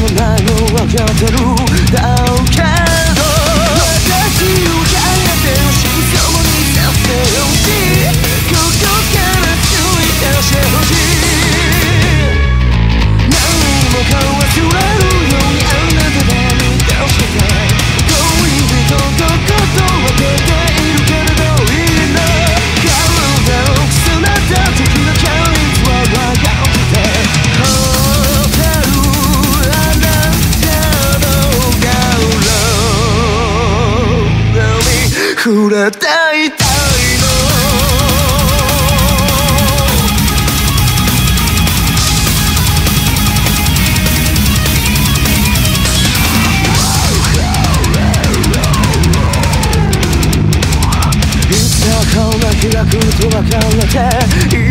もないの分かってる。だけれていたいの。顔が開くとなけて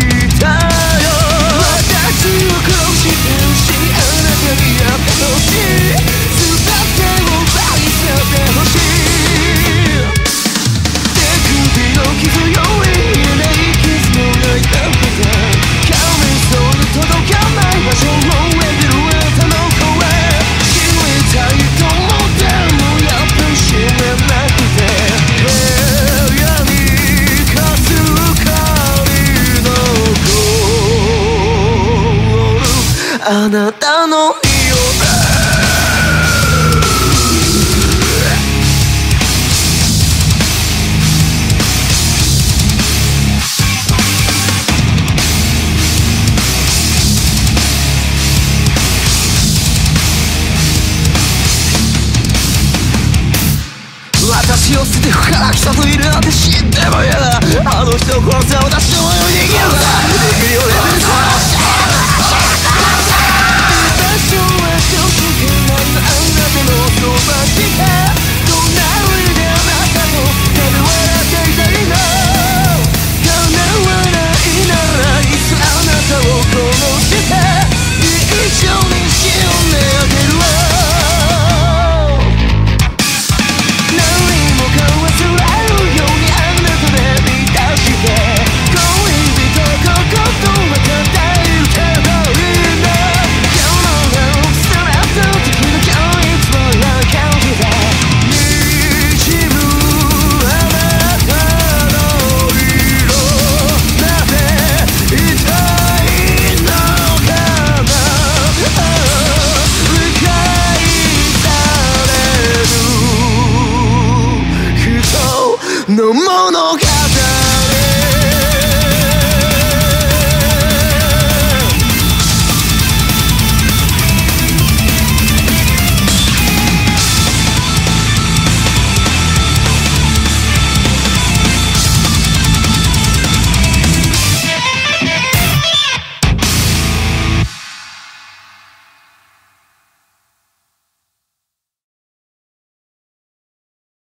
あなたの色私を捨てから来たといるなんて死んでも嫌だあの人を殺せ私ののものが